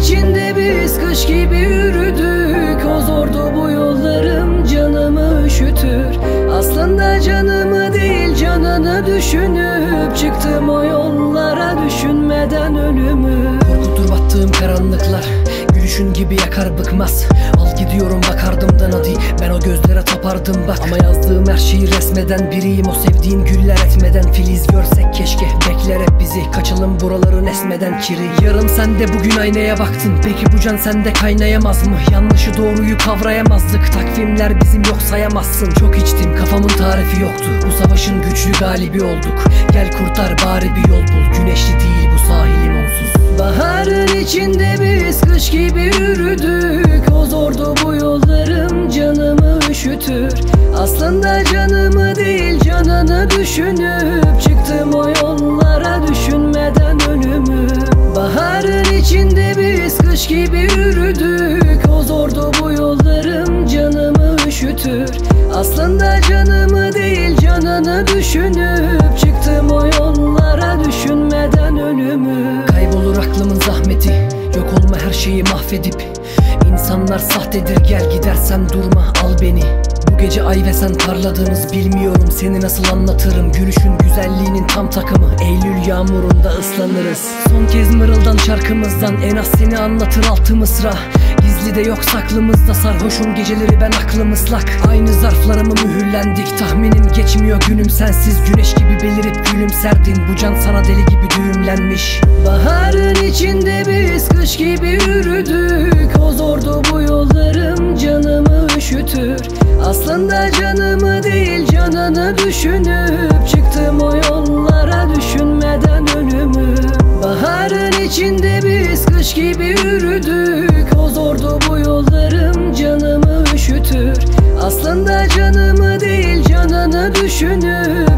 içinde biz kış gibi yürüdük. O zordu bu yollarım canımı üşütür. Aslında canımı değil canını düşünüp Çıktım o yollara düşünmeden ölümü. Korkutur battığım karanlıklar Gülüşün gibi yakar bıkmaz. Al gidiyorum bak ardımdan hadi Ben o gözlere tapardım bak. Ama yazdığım her şeyi resmeden biriyim O sevdiğin güller etmeden Filiz Bizi Kaçalım buraların esmeden kiri. Yarım sen de bugün aynaya baktın. Peki bu can sende kaynayamaz mı? Yanlışı doğruyu kavrayamazdık. Takvimler bizim yok sayamazsın. Çok içtim kafamın tarifi yoktu. Bu savaşın güçlü galibi olduk. Gel kurtar bari bir yol bul. Güneşli değil bu sahilim onsuz Baharın içinde biz kış gibi yürüdük. O zordu bu yollarım canımı üşütür. Aslında canımı değil canını düşünüp zordu bu yollarım canımı üşütür. Aslında canımı değil canını düşünüp Çıktım o yollara düşünmeden ölümü. Kaybolur aklımın zahmeti Yok olma her şeyi mahvedip. İnsanlar sahtedir gel gidersen durma al beni gece ay ve sen parladığınız bilmiyorum. Seni nasıl anlatırım? Gülüşün güzelliğinin tam takımı. Eylül yağmurunda ıslanırız. Son kez mırıldan şarkımızdan En az seni anlatır altı mısra Gizli de yok saklımızda sarhoşum. Geceleri ben aklım ıslak. Aynı zarflara mı mühürlendik? Tahminim geçmiyor günüm. Sensiz Güneş gibi belirip gülümserdin. Bu can sana deli gibi düğümlenmiş. Baharın içinde biz kış gibi yürüdük düşünüp Çıktım o yollara düşünmeden ölümü Baharın içinde biz kış gibi yürüdük. O zordu bu yollarım canımı üşütür. Aslında canımı değil canını düşünüp